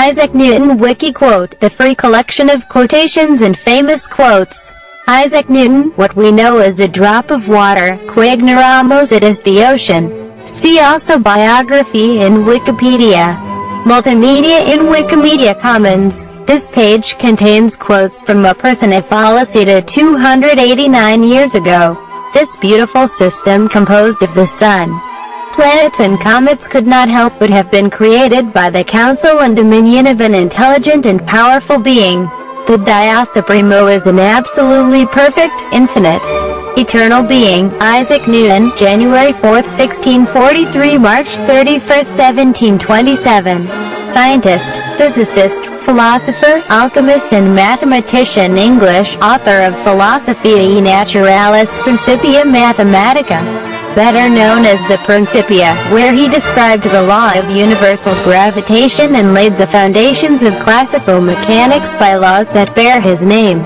Isaac Newton Wiki Quote, the free collection of quotations and famous quotes. Isaac Newton, what we know is a drop of water, que ignoramos it is the ocean. See also biography in Wikipedia. Multimedia in Wikimedia Commons. This page contains quotes from a person of Fallacy 289 years ago. This beautiful system composed of the Sun, planets and comets could not help but have been created by the counsel and dominion of an intelligent and powerful being. The Dia Supremo is an absolutely perfect, infinite, eternal being. Isaac Newton, January 4, 1643 March 31, 1727. Scientist, physicist, philosopher, alchemist and mathematician English, author of Philosophiae Naturalis Principia Mathematica better known as the Principia, where he described the law of universal gravitation and laid the foundations of classical mechanics by laws that bear his name.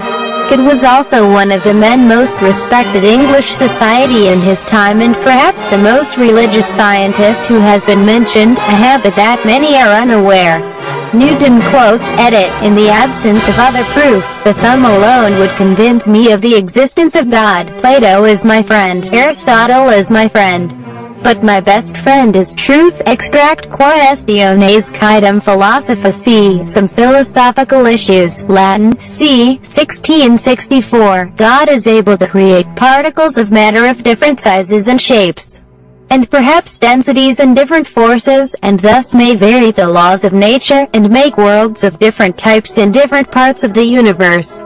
It was also one of the men most respected English society in his time and perhaps the most religious scientist who has been mentioned, a habit that many are unaware. Newton quotes, edit, in the absence of other proof, the thumb alone would convince me of the existence of God. Plato is my friend, Aristotle is my friend. But my best friend is truth. Extract Quaestiones Quaedam Philosophicae, some philosophical issues, Latin, c. 1664. God is able to create particles of matter of different sizes and shapes and perhaps densities and different forces, and thus may vary the laws of nature, and make worlds of different types in different parts of the universe.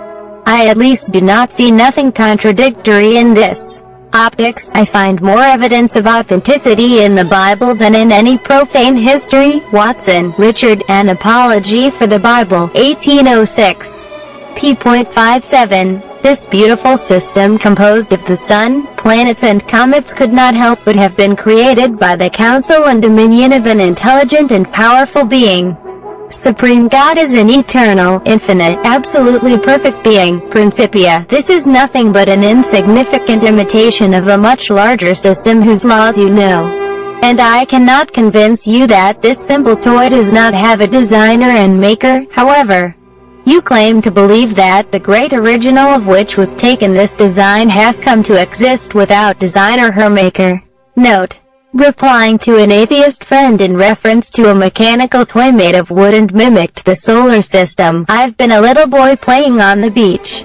I at least do not see nothing contradictory in this. Optics, I find more evidence of authenticity in the Bible than in any profane history. Watson, Richard, An Apology for the Bible, 1806. p.57 this beautiful system composed of the sun, planets and comets could not help but have been created by the counsel and dominion of an intelligent and powerful being. Supreme God is an eternal, infinite, absolutely perfect being, Principia. This is nothing but an insignificant imitation of a much larger system whose laws you know. And I cannot convince you that this simple toy does not have a designer and maker, however. You claim to believe that the great original of which was taken this design has come to exist without designer her maker. Note. Replying to an atheist friend in reference to a mechanical toy made of wood and mimicked the solar system, I've been a little boy playing on the beach.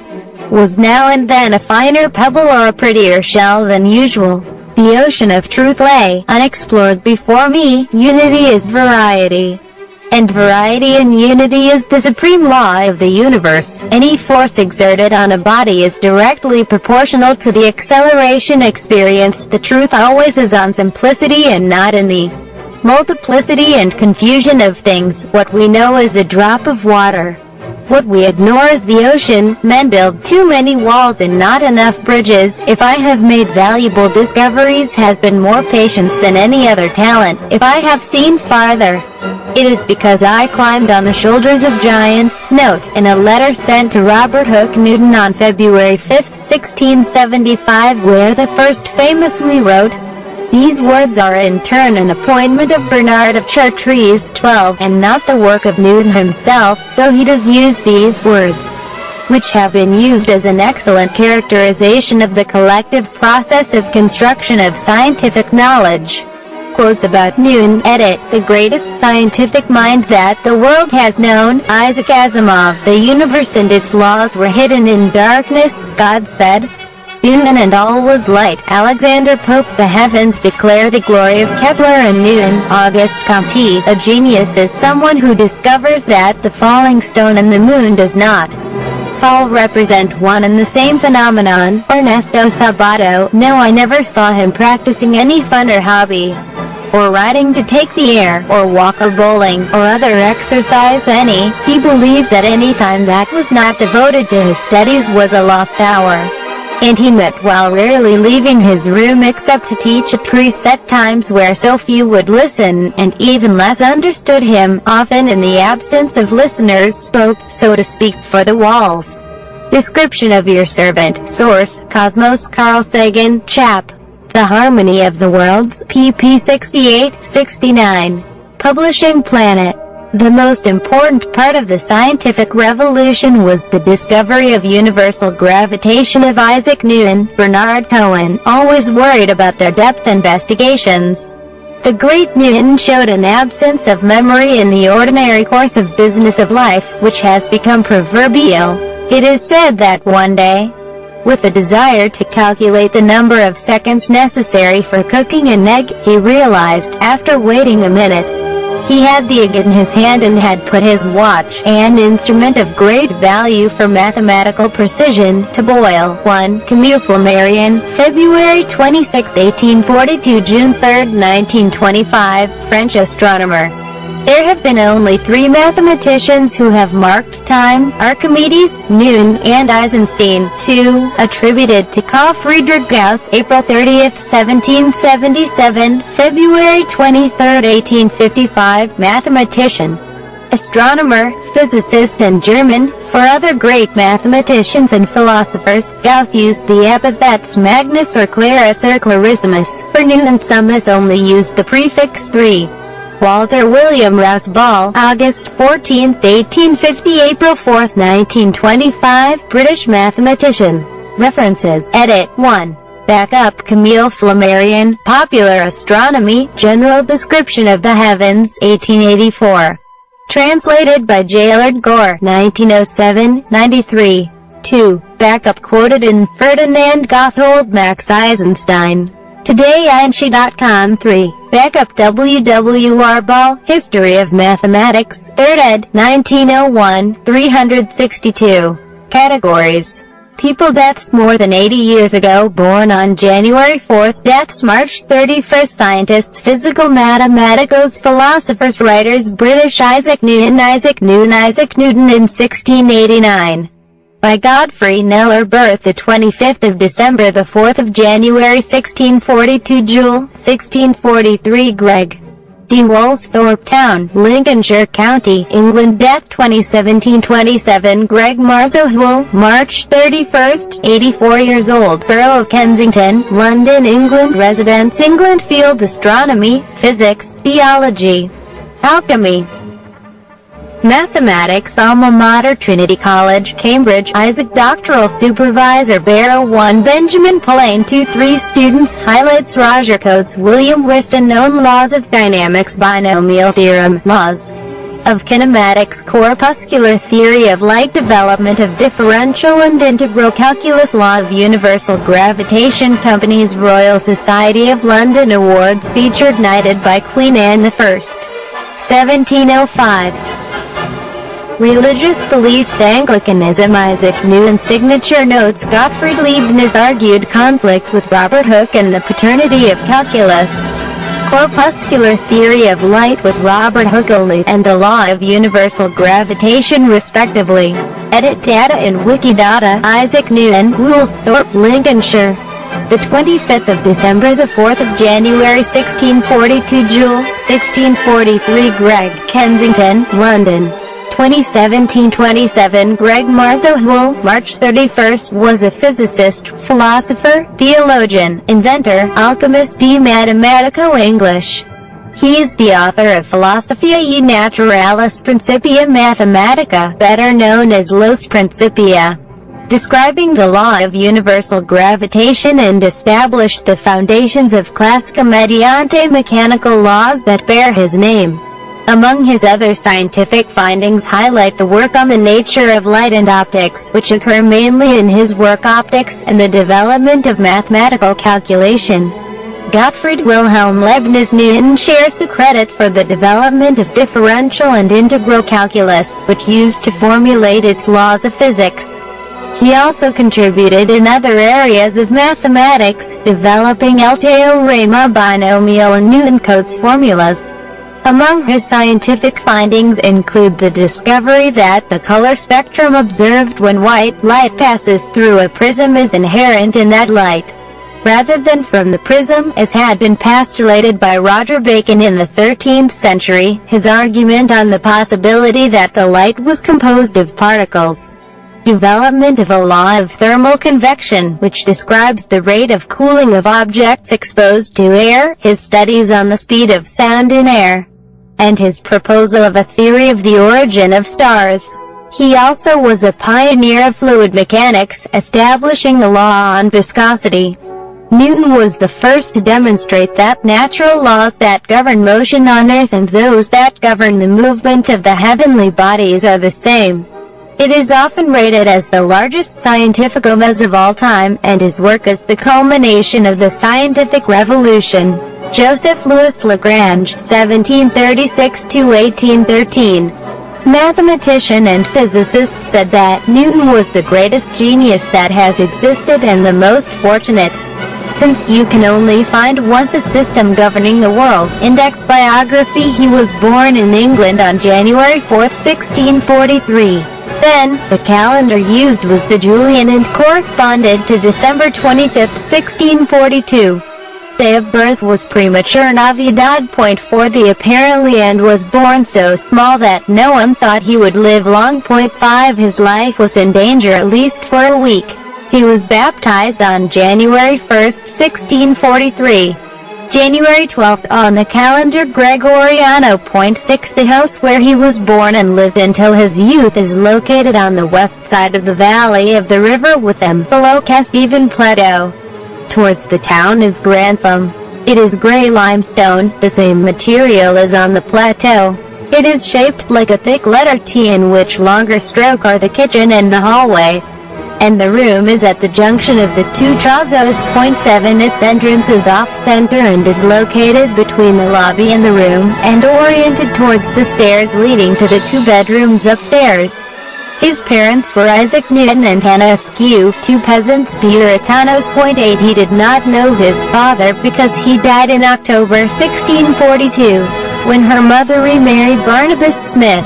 Was now and then a finer pebble or a prettier shell than usual. The ocean of truth lay unexplored before me, unity is variety and variety in unity is the supreme law of the universe. Any force exerted on a body is directly proportional to the acceleration experienced. The truth always is on simplicity and not in the multiplicity and confusion of things. What we know is a drop of water. What we ignore is the ocean. Men build too many walls and not enough bridges. If I have made valuable discoveries has been more patience than any other talent. If I have seen farther, it is because I climbed on the shoulders of giants. Note, in a letter sent to Robert Hooke Newton on February 5, 1675 where the first famously wrote, these words are in turn an appointment of Bernard of Chartres, 12, and not the work of Newton himself, though he does use these words, which have been used as an excellent characterization of the collective process of construction of scientific knowledge quotes about Newton, edit, the greatest scientific mind that the world has known, Isaac Asimov. The universe and its laws were hidden in darkness, God said. Newton and all was light. Alexander Pope The heavens declare the glory of Kepler and Newton. Auguste Comte A genius is someone who discovers that the falling stone and the moon does not fall represent one and the same phenomenon. Ernesto Sabato No I never saw him practicing any fun or hobby or riding to take the air, or walk or bowling, or other exercise any, he believed that any time that was not devoted to his studies was a lost hour. And he met while rarely leaving his room except to teach at preset times where so few would listen, and even less understood him, often in the absence of listeners spoke, so to speak, for the walls. Description of your servant, source, Cosmos Carl Sagan, chap. The Harmony of the Worlds, pp 68-69. Publishing Planet. The most important part of the scientific revolution was the discovery of universal gravitation of Isaac Newton, Bernard Cohen, always worried about their depth investigations. The great Newton showed an absence of memory in the ordinary course of business of life, which has become proverbial. It is said that one day, with a desire to calculate the number of seconds necessary for cooking an egg, he realized, after waiting a minute, he had the egg in his hand and had put his watch, an instrument of great value for mathematical precision, to boil. 1. Camille Flammarion, February 26, 1842 June 3, 1925, French astronomer. There have been only three mathematicians who have marked time, Archimedes, Newton, and Eisenstein. 2. Attributed to Carl Friedrich Gauss, April 30, 1777, February 23, 1855, mathematician, astronomer, physicist and German. For other great mathematicians and philosophers, Gauss used the epithets Magnus or Clarus or Clarissimus. For Newton some has only used the prefix 3. Walter William Rouse Ball, August 14, 1850 April 4, 1925, British mathematician. References, edit, 1. Backup Camille Flammarion, Popular Astronomy, General Description of the Heavens, 1884. Translated by Gaylord Gore, 1907-93. 2. Backup quoted in Ferdinand Gotthold Max Eisenstein. TodayInShe.com 3. Backup WWR Ball, History of Mathematics, 3rd ed., 1901, 362. Categories. People deaths more than 80 years ago born on January 4th deaths March 31 scientists physical mathematicos philosophers writers British Isaac Newton Isaac Newton Isaac Newton in 1689 by Godfrey Kneller birth the 25th of December the 4th of January 1642 Jewel 1643 Greg D. Woolsthorpe Town, Lincolnshire County, England Death 2017-27 Greg Marzohwell, March 31st, 84 years old Borough of Kensington, London, England Residence England Field Astronomy, Physics, Theology, Alchemy Mathematics Alma Mater Trinity College, Cambridge. Isaac Doctoral Supervisor Barrow 1 Benjamin Pulleyn 2 3 Students Highlights Roger Cotes. William Whiston Known Laws of Dynamics Binomial Theorem Laws of Kinematics Corpuscular Theory of Light Development of Differential and Integral Calculus Law of Universal Gravitation Companies Royal Society of London Awards Featured Knighted by Queen Anne I 1705 Religious beliefs Anglicanism Isaac Newton Signature notes Gottfried Leibniz argued conflict with Robert Hooke and the paternity of calculus. Corpuscular theory of light with Robert Hooke only, and the law of universal gravitation respectively. Edit data in Wikidata, Isaac Newton, Woolsthorpe, Lincolnshire. The 25th of December the 4th of January 1642 Jewel, 1643 Greg, Kensington, London. 2017-27 Greg Marzohwell, March 31st, was a physicist, philosopher, theologian, inventor, alchemist de mathematico English. He is the author of Philosophiae Naturalis Principia Mathematica, better known as Los Principia, describing the law of universal gravitation and established the foundations of classica mediante mechanical laws that bear his name. Among his other scientific findings highlight the work on the nature of light and optics, which occur mainly in his work Optics and the development of mathematical calculation. Gottfried Wilhelm Leibniz Newton shares the credit for the development of differential and integral calculus, which used to formulate its laws of physics. He also contributed in other areas of mathematics, developing El Teorema binomial and Newton-Cotes formulas. Among his scientific findings include the discovery that the color spectrum observed when white light passes through a prism is inherent in that light, rather than from the prism, as had been postulated by Roger Bacon in the 13th century, his argument on the possibility that the light was composed of particles. Development of a law of thermal convection, which describes the rate of cooling of objects exposed to air, his studies on the speed of sound in air, and his proposal of a theory of the origin of stars. He also was a pioneer of fluid mechanics, establishing the law on viscosity. Newton was the first to demonstrate that natural laws that govern motion on Earth and those that govern the movement of the heavenly bodies are the same. It is often rated as the largest scientific oeuvre of all time, and his work is the culmination of the scientific revolution. Joseph Louis Lagrange, 1736-1813 mathematician and physicist said that Newton was the greatest genius that has existed and the most fortunate. Since you can only find once a system governing the world, index biography he was born in England on January 4, 1643. Then, the calendar used was the Julian and corresponded to December 25, 1642 day of birth was premature Navidad. Point for the apparently and was born so small that no one thought he would live long. Point 5 His life was in danger at least for a week. He was baptized on January 1, 1643. January 12 on the calendar Gregoriano. Point 6 The house where he was born and lived until his youth is located on the west side of the valley of the river Witham, below Kesteven Plateau towards the town of Grantham. It is gray limestone, the same material as on the plateau. It is shaped like a thick letter T in which longer stroke are the kitchen and the hallway. And the room is at the junction of the two trazos. Point 7 Its entrance is off-center and is located between the lobby and the room, and oriented towards the stairs leading to the two bedrooms upstairs. His parents were Isaac Newton and Hannah Ayscough, two peasants Puritanos. 8 He did not know his father because he died in October 1642, when her mother remarried Barnabas Smith.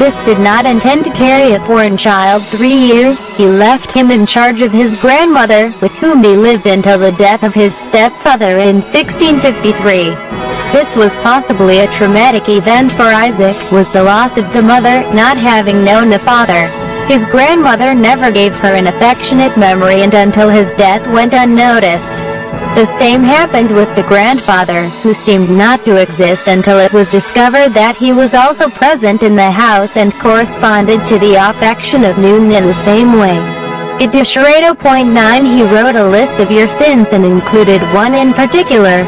This did not intend to carry a foreign child three years, he left him in charge of his grandmother, with whom he lived until the death of his stepfather in 1653. This was possibly a traumatic event for Isaac, was the loss of the mother, not having known the father. His grandmother never gave her an affectionate memory and until his death went unnoticed. The same happened with the grandfather, who seemed not to exist until it was discovered that he was also present in the house and corresponded to the affection of Newton in the same way. At .9 he wrote a list of your sins and included one in particular,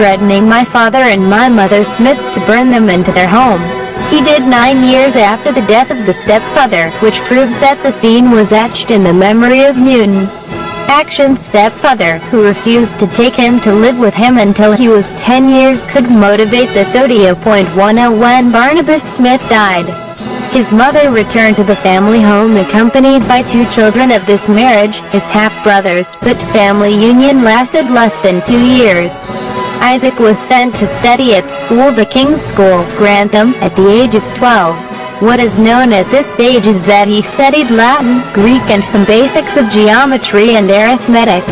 threatening my father and my mother Smith to burn them into their home. He did nine years after the death of the stepfather, which proves that the scene was etched in the memory of Newton. Action's stepfather, who refused to take him to live with him until he was 10 years could motivate the Sodio. 10 when Barnabas Smith died. His mother returned to the family home accompanied by two children of this marriage, his half-brothers, but family union lasted less than two years. Isaac was sent to study at school the King's School, Grantham, at the age of 12. What is known at this stage is that he studied Latin, Greek and some basics of geometry and arithmetic.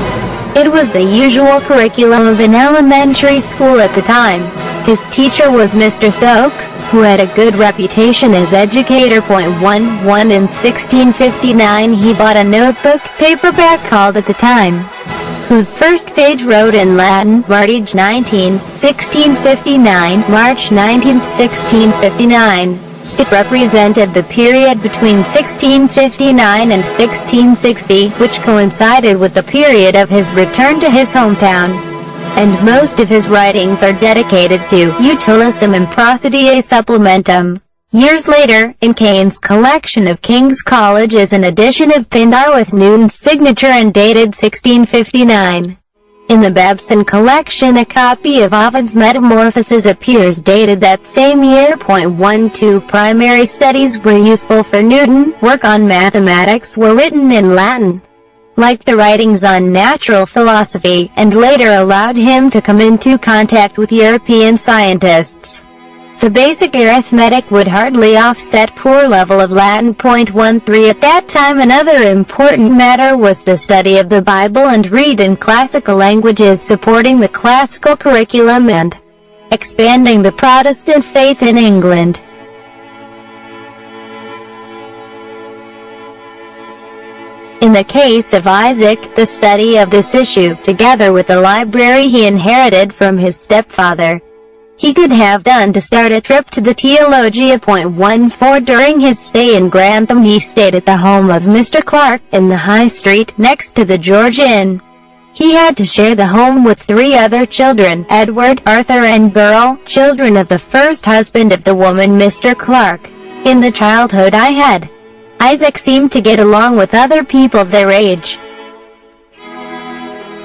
It was the usual curriculum of an elementary school at the time. His teacher was Mr. Stokes, who had a good reputation as educator. Point one, one in 1659 he bought a notebook, paperback called at the time, whose first page wrote in Latin, March 19, 1659, March 19, 1659. It represented the period between 1659 and 1660, which coincided with the period of his return to his hometown. And most of his writings are dedicated to Utilissimum Procedere Supplementum. Years later, in Keynes collection of King's College is an edition of Pindar with Newton's signature and dated 1659. In the Babson collection a copy of Ovid's Metamorphoses appears dated that same year. Point 12 Primary studies were useful for Newton, work on mathematics were written in Latin. Like the writings on natural philosophy, and later allowed him to come into contact with European scientists. The basic arithmetic would hardly offset poor level of Latin. 13 At that time another important matter was the study of the Bible and read in classical languages supporting the classical curriculum and expanding the Protestant faith in England. In the case of Isaac, the study of this issue, together with the library he inherited from his stepfather, he could have done to start a trip to the Teologia.14 during his stay in Grantham he stayed at the home of Mr. Clark, in the High Street, next to the George Inn. He had to share the home with three other children, Edward, Arthur and Girl, children of the first husband of the woman Mr. Clark. In the childhood I had, Isaac seemed to get along with other people their age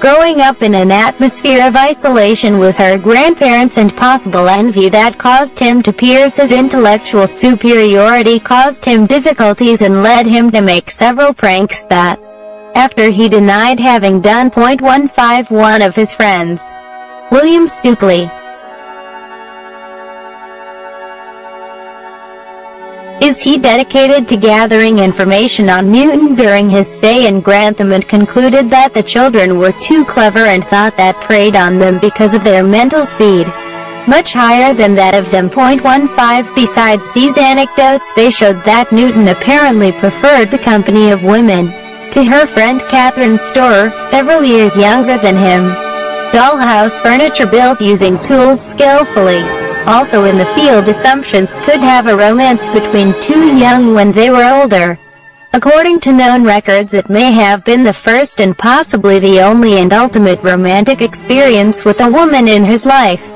growing up in an atmosphere of isolation with her grandparents and possible envy that caused him to pierce his intellectual superiority caused him difficulties and led him to make several pranks that, after he denied having done .151 of his friends. William Stukeley is he dedicated to gathering information on Newton during his stay in Grantham and concluded that the children were too clever and thought that preyed on them because of their mental speed much higher than that of them. 0.15 Besides these anecdotes they showed that Newton apparently preferred the company of women to her friend Catherine Storer, several years younger than him. Dollhouse furniture built using tools skillfully also in the field assumptions could have a romance between two young when they were older. According to known records it may have been the first and possibly the only and ultimate romantic experience with a woman in his life.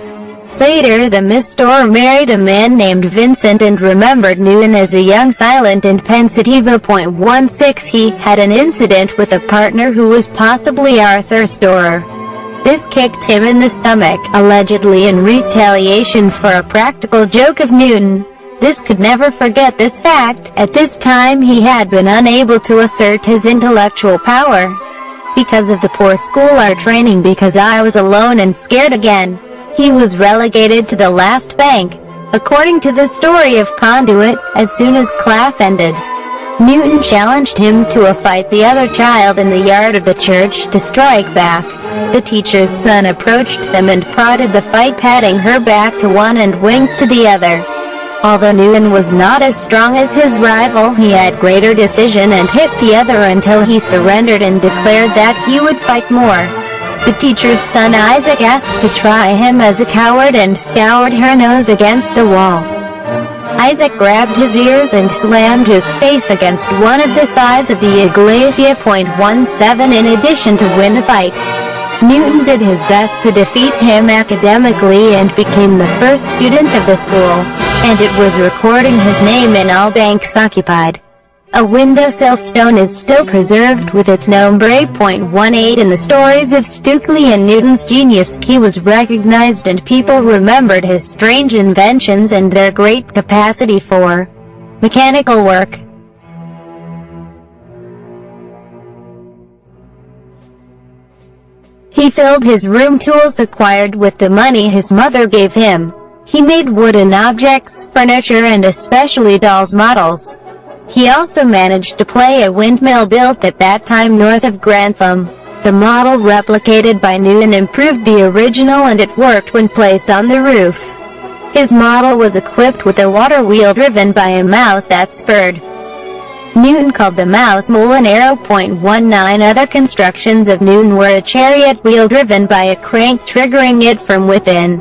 Later the Miss Storer married a man named Vincent and remembered Newton as a young silent and pensive. 0.16 He had an incident with a partner who was possibly Arthur Storer. This kicked him in the stomach, allegedly in retaliation for a practical joke of Newton. This could never forget this fact, at this time he had been unable to assert his intellectual power. Because of the poor school art training because I was alone and scared again. He was relegated to the last bank. According to the story of Conduitt, as soon as class ended, Newton challenged him to a fight the other child in the yard of the church to strike back. The teacher's son approached them and prodded the fight patting her back to one and winked to the other. Although Newton was not as strong as his rival he had greater decision and hit the other until he surrendered and declared that he would fight more. The teacher's son Isaac asked to try him as a coward and scoured her nose against the wall. Isaac grabbed his ears and slammed his face against one of the sides of the Iglesia. 17 in addition to win the fight. Newton did his best to defeat him academically and became the first student of the school, and it was recording his name in all banks occupied. A windowsill stone is still preserved with its number 8.18 in the stories of Stukeley and Newton's genius. He was recognized and people remembered his strange inventions and their great capacity for mechanical work. He filled his room tools acquired with the money his mother gave him. He made wooden objects, furniture and especially dolls models. He also managed to play a windmill built at that time north of Grantham. The model replicated by Newton improved the original and it worked when placed on the roof. His model was equipped with a water wheel driven by a mouse that spurred. Newton called the mouse arrow. 19 Other constructions of Newton were a chariot wheel driven by a crank triggering it from within.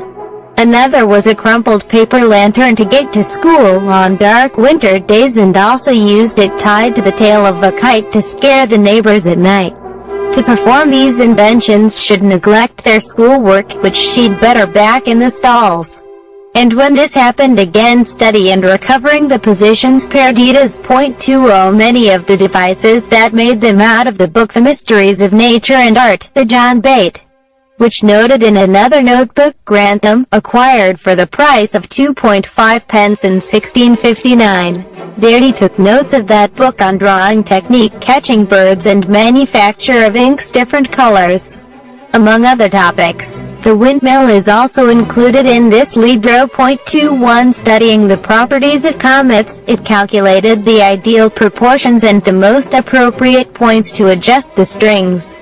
Another was a crumpled paper lantern to get to school on dark winter days and also used it tied to the tail of a kite to scare the neighbors at night. To perform these inventions should neglect their schoolwork, which she'd better back in the stalls. And when this happened again study and recovering the positions Perdidas point to oh many of the devices that made them out of the book The Mysteries of Nature and Art, the John Bate, which noted in another notebook Grantham, acquired for the price of 2.5 pence in 1659. There he took notes of that book on drawing technique catching birds and manufacture of inks different colors among other topics. The windmill is also included in this Libro. 21 Studying the properties of comets, it calculated the ideal proportions and the most appropriate points to adjust the strings.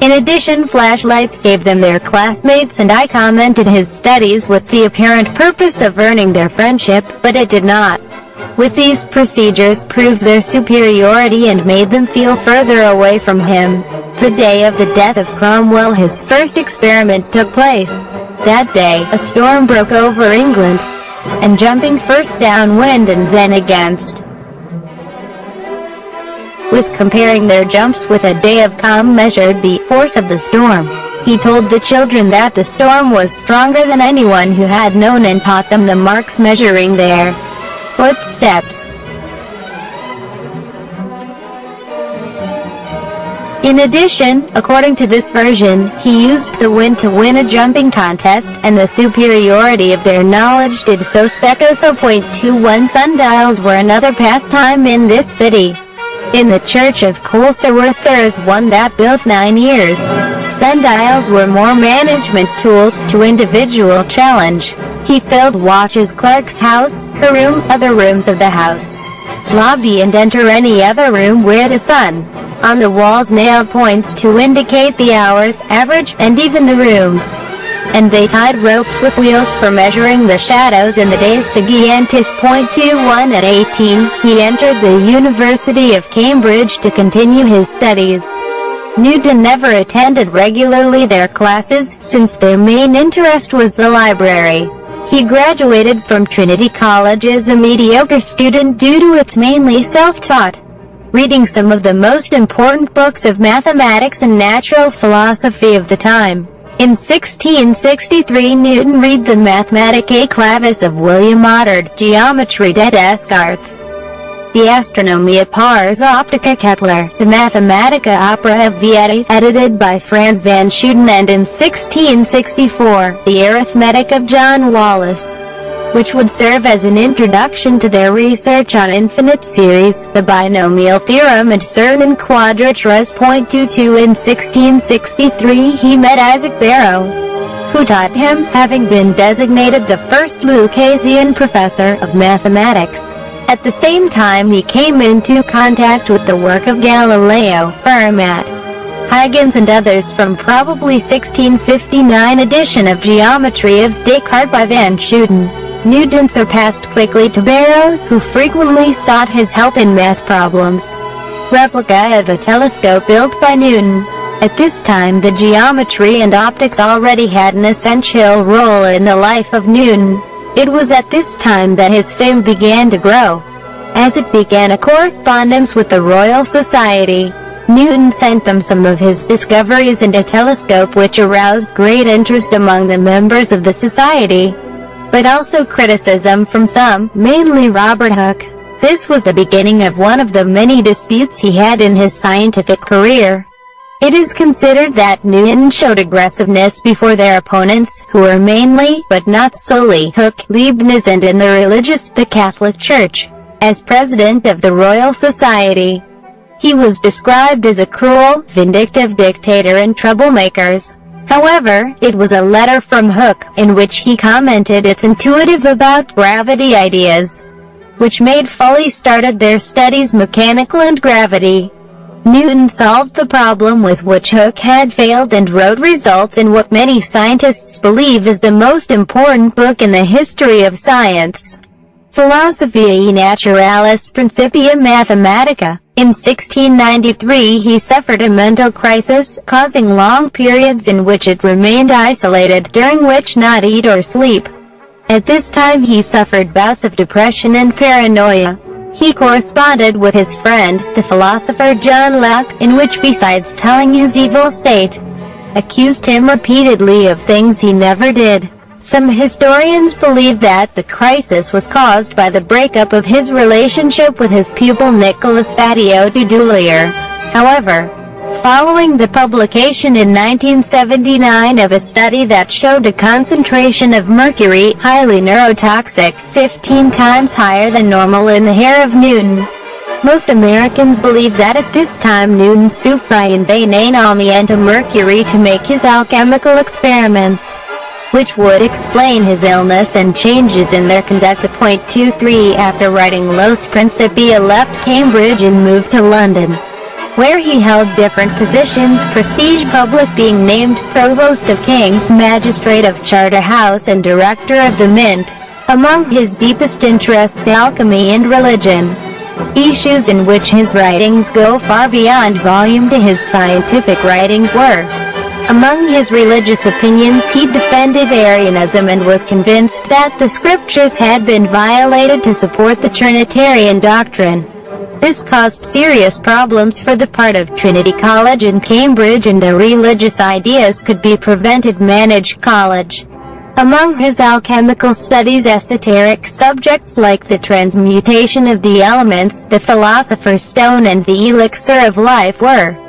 In addition flashlights gave them their classmates and I commented his studies with the apparent purpose of earning their friendship, but it did not. With these procedures proved their superiority and made them feel further away from him. The day of the death of Cromwell his first experiment took place. That day, a storm broke over England, and jumping first downwind and then against. With comparing their jumps with a day of calm measured the force of the storm. He told the children that the storm was stronger than anyone who had known and taught them the marks measuring their footsteps. In addition, according to this version, he used the wind to win a jumping contest, and the superiority of their knowledge did so specoso. 21 sundials were another pastime in this city. In the Church of Colsterworth there is one that built nine years. Sundials were more management tools to individual challenge. He filled watches clerk's house, her room, other rooms of the house, lobby and enter any other room where the sun on the walls nailed points to indicate the hours, average, and even the rooms. And they tied ropes with wheels for measuring the shadows in the days Siguientes. 21 At 18, he entered the University of Cambridge to continue his studies. Newton never attended regularly their classes, since their main interest was the library. He graduated from Trinity College as a mediocre student due to its mainly self-taught reading some of the most important books of mathematics and natural philosophy of the time. In 1663 Newton read the Mathematicae Clavis of William Oughtred, Geometry des Descartes, the Astronomia Pars Optica Kepler, the Mathematica Opera of Vieta, edited by Franz van Schooten and in 1664, the Arithmetic of John Wallis which would serve as an introduction to their research on infinite series, the binomial theorem and certain quadratures. 22 In 1663 he met Isaac Barrow, who taught him, having been designated the first Lucasian professor of mathematics. At the same time he came into contact with the work of Galileo, Fermat, Huygens and others from probably 1659 edition of Geometry of Descartes by van Schooten. Newton surpassed quickly to Barrow, who frequently sought his help in math problems. Replica of a telescope built by Newton. At this time the geometry and optics already had an essential role in the life of Newton. It was at this time that his fame began to grow. As it began a correspondence with the Royal Society, Newton sent them some of his discoveries and a telescope which aroused great interest among the members of the society but also criticism from some, mainly Robert Hooke. This was the beginning of one of the many disputes he had in his scientific career. It is considered that Newton showed aggressiveness before their opponents, who were mainly, but not solely, Hooke, Leibniz and in the religious, the Catholic Church. As president of the Royal Society, he was described as a cruel, vindictive dictator and troublemakers. However, it was a letter from Hooke, in which he commented it's intuitive about gravity ideas, which made fully started their studies mechanical and gravity. Newton solved the problem with which Hooke had failed and wrote results in what many scientists believe is the most important book in the history of science. Philosophiae Naturalis Principia Mathematica. In 1693 he suffered a mental crisis, causing long periods in which it remained isolated, during which not eat or sleep. At this time he suffered bouts of depression and paranoia. He corresponded with his friend, the philosopher John Locke, in which besides telling his evil state, accused him repeatedly of things he never did. Some historians believe that the crisis was caused by the breakup of his relationship with his pupil Nicolas Fatio de Duillier. However, following the publication in 1979 of a study that showed a concentration of mercury, highly neurotoxic, 15 times higher than normal in the hair of Newton, most Americans believe that at this time Newton in vain amianto mercury to make his alchemical experiments which would explain his illness and changes in their conduct. The 23 After writing Los Principia left Cambridge and moved to London, where he held different positions prestige public being named Provost of King, Magistrate of Charterhouse and Director of the Mint. Among his deepest interests alchemy and religion. Issues in which his writings go far beyond volume to his scientific writings were Among his religious opinions he defended Arianism and was convinced that the scriptures had been violated to support the Trinitarian doctrine. This caused serious problems for the part of Trinity College in Cambridge and their religious ideas could be prevented managed college. Among his alchemical studies esoteric subjects like the transmutation of the elements, the philosopher's stone and the elixir of life were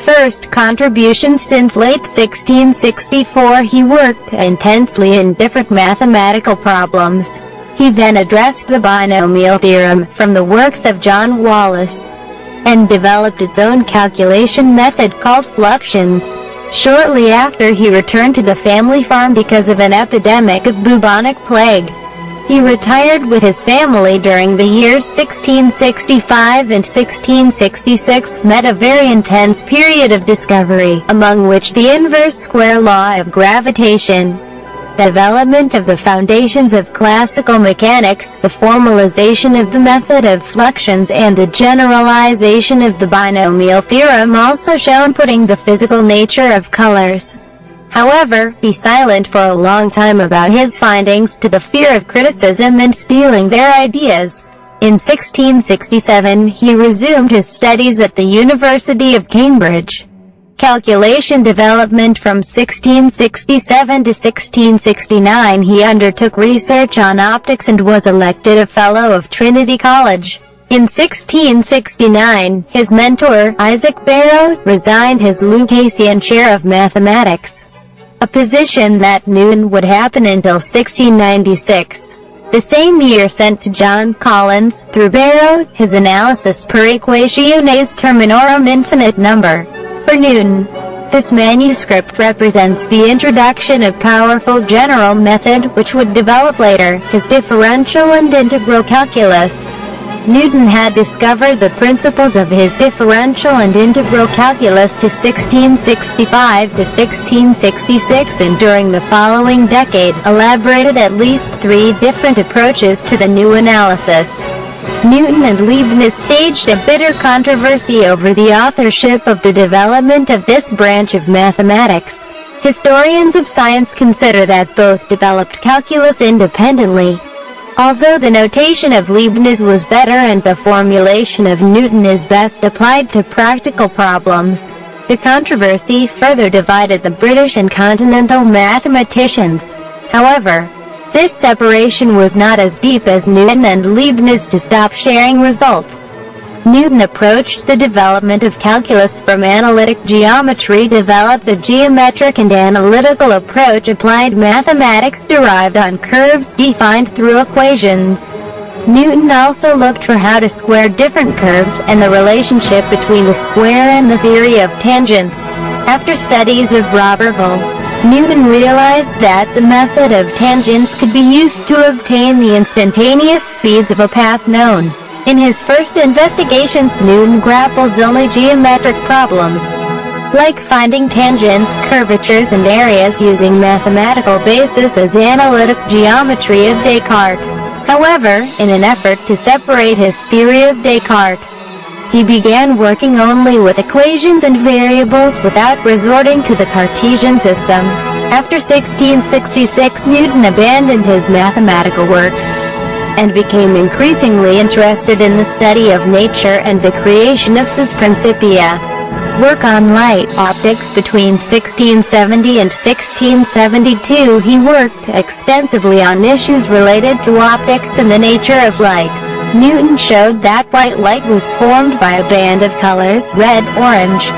first contribution since late 1664 he worked intensely in different mathematical problems. He then addressed the binomial theorem from the works of John Wallis and developed its own calculation method called fluxions. Shortly after he returned to the family farm because of an epidemic of bubonic plague. He retired with his family during the years 1665 and 1666, met a very intense period of discovery, among which the inverse square law of gravitation, the development of the foundations of classical mechanics, the formalization of the method of fluxions and the generalization of the binomial theorem also shown putting the physical nature of colors. However, be silent for a long time about his findings to the fear of criticism and stealing their ideas. In 1667 he resumed his studies at the University of Cambridge. Calculation development from 1667 to 1669 he undertook research on optics and was elected a Fellow of Trinity College. In 1669, his mentor, Isaac Barrow, resigned his Lucasian chair of mathematics a position that Newton would happen until 1696. The same year sent to John Collins, through Barrow, his analysis per equationes terminorum infinite number. For Newton, this manuscript represents the introduction of powerful general method which would develop later, his differential and integral calculus. Newton had discovered the principles of his differential and integral calculus to 1665 to 1666 and during the following decade elaborated at least three different approaches to the new analysis. Newton and Leibniz staged a bitter controversy over the authorship of the development of this branch of mathematics. Historians of science consider that both developed calculus independently, Although the notation of Leibniz was better and the formulation of Newton is best applied to practical problems, the controversy further divided the British and continental mathematicians. However, this separation was not as deep as Newton and Leibniz to stop sharing results. Newton approached the development of calculus from analytic geometry developed a geometric and analytical approach applied mathematics derived on curves defined through equations. Newton also looked for how to square different curves and the relationship between the square and the theory of tangents. After studies of Roberval, Newton realized that the method of tangents could be used to obtain the instantaneous speeds of a path known. In his first investigations Newton grapples only geometric problems, like finding tangents, curvatures and areas using mathematical basis as analytic geometry of Descartes. However, in an effort to separate his theory of Descartes, he began working only with equations and variables without resorting to the Cartesian system. After 1666 Newton abandoned his mathematical works and became increasingly interested in the study of nature and the creation of sus principia. Work on light optics between 1670 and 1672 he worked extensively on issues related to optics and the nature of light. Newton showed that white light was formed by a band of colors, red, orange,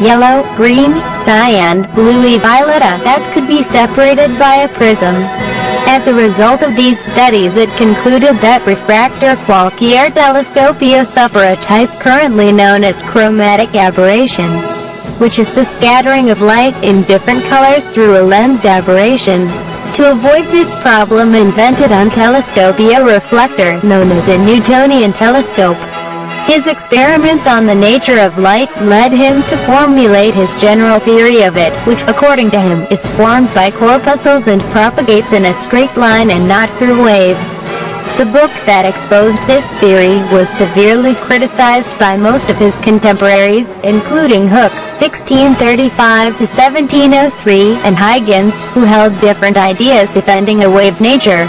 yellow, green, cyan, bluey violeta, that could be separated by a prism. As a result of these studies it concluded that refractor qualquier telescopio suffer a type currently known as chromatic aberration, which is the scattering of light in different colors through a lens aberration. To avoid this problem invented on telescopia reflector, known as a Newtonian telescope. His experiments on the nature of light led him to formulate his general theory of it, which, according to him, is formed by corpuscles and propagates in a straight line and not through waves. The book that exposed this theory was severely criticized by most of his contemporaries, including Hooke (1635–1703) and Huygens, who held different ideas defending a wave nature.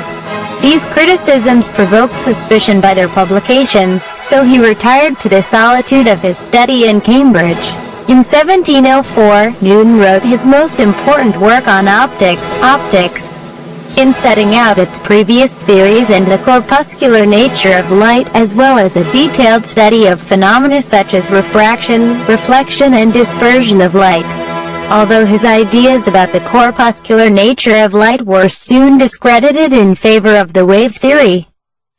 These criticisms provoked suspicion by their publications, so he retired to the solitude of his study in Cambridge. In 1704, Newton wrote his most important work on optics, Optics in setting out its previous theories and the corpuscular nature of light as well as a detailed study of phenomena such as refraction, reflection and dispersion of light. Although his ideas about the corpuscular nature of light were soon discredited in favor of the wave theory.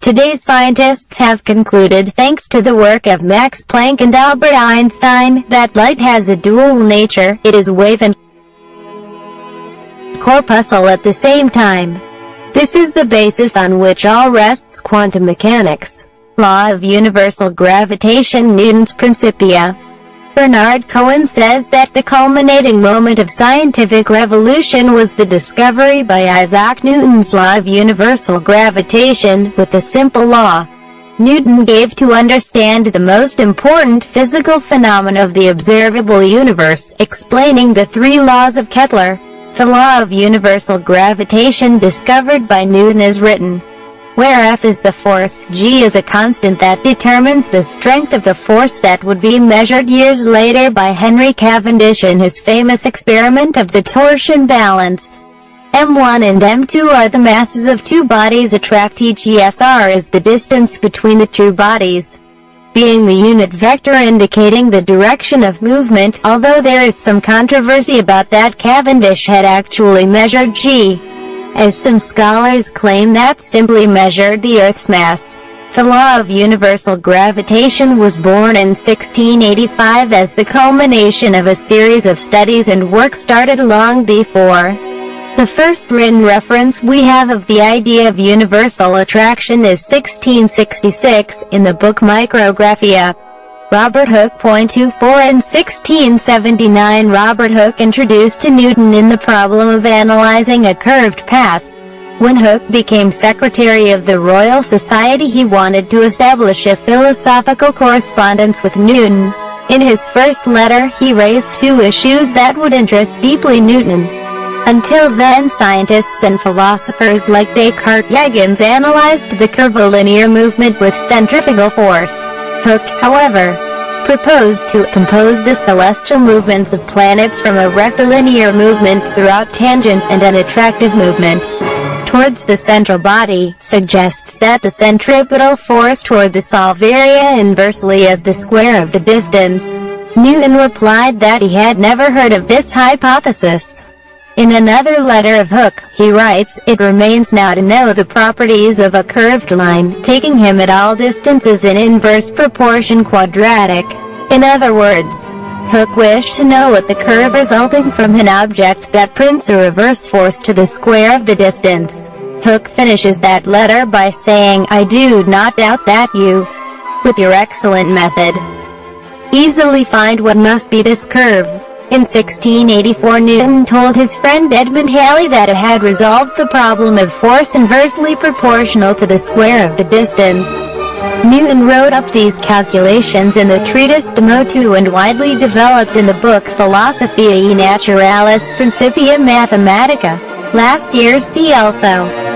Today's scientists have concluded, thanks to the work of Max Planck and Albert Einstein, that light has a dual nature, it is wave and corpuscle at the same time. This is the basis on which all rests quantum mechanics. Law of universal gravitation Newton's Principia Bernard Cohen says that the culminating moment of scientific revolution was the discovery by Isaac Newton's law of universal gravitation, with the simple law. Newton gave to understand the most important physical phenomena of the observable universe, explaining the three laws of Kepler. The law of universal gravitation discovered by Newton is written, where F is the force, G is a constant that determines the strength of the force that would be measured years later by Henry Cavendish in his famous experiment of the torsion balance. M1 and M2 are the masses of two bodies attract each ESR is the distance between the two bodies being the unit vector indicating the direction of movement, although there is some controversy about that Cavendish had actually measured g, as some scholars claim that simply measured the Earth's mass. The law of universal gravitation was born in 1685 as the culmination of a series of studies and work started long before. The first written reference we have of the idea of universal attraction is 1666, in the book Micrographia. Robert Hooke. 24 and 1679 Robert Hooke introduced to Newton in the problem of analyzing a curved path. When Hooke became Secretary of the Royal Society he wanted to establish a philosophical correspondence with Newton. In his first letter he raised two issues that would interest deeply Newton. Until then scientists and philosophers like Descartes Huygens analyzed the curvilinear movement with centrifugal force. Hooke, however, proposed to compose the celestial movements of planets from a rectilinear movement throughout tangent and an attractive movement towards the central body, suggests that the centripetal force toward the sol vary inversely as the square of the distance. Newton replied that he had never heard of this hypothesis. In another letter of Hooke, he writes, It remains now to know the properties of a curved line, taking him at all distances in inverse proportion quadratic. In other words, Hooke wished to know what the curve resulting from an object that prints a reverse force to the square of the distance. Hooke finishes that letter by saying, I do not doubt that you, with your excellent method, easily find what must be this curve. In 1684 Newton told his friend Edmund Halley that it had resolved the problem of force inversely proportional to the square of the distance. Newton wrote up these calculations in the treatise De Motu and widely developed in the book Philosophiae Naturalis Principia Mathematica. Last year see also